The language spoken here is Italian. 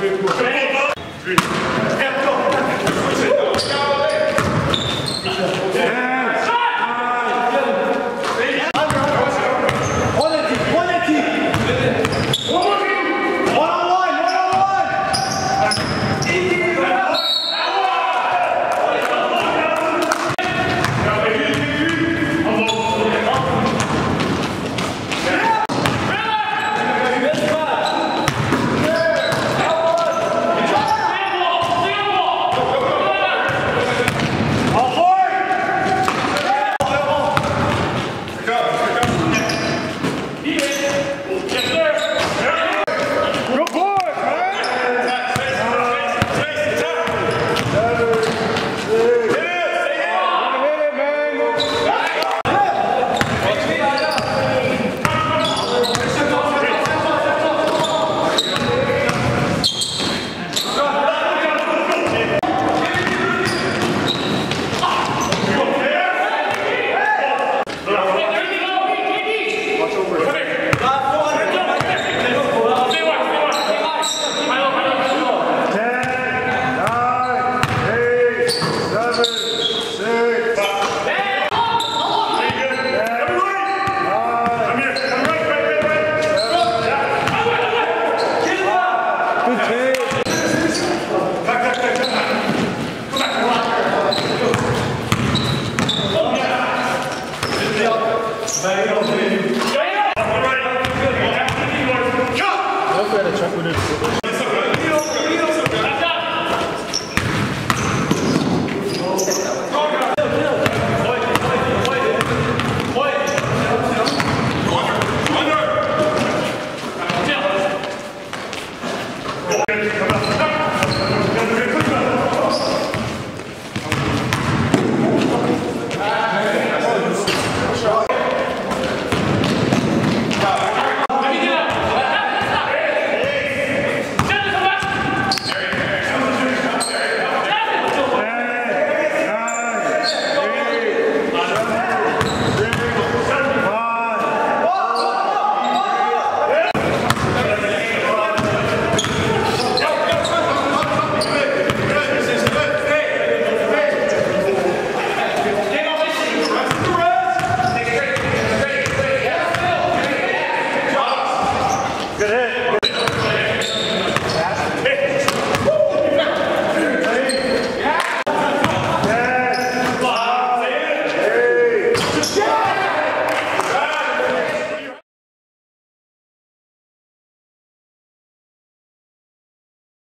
Three.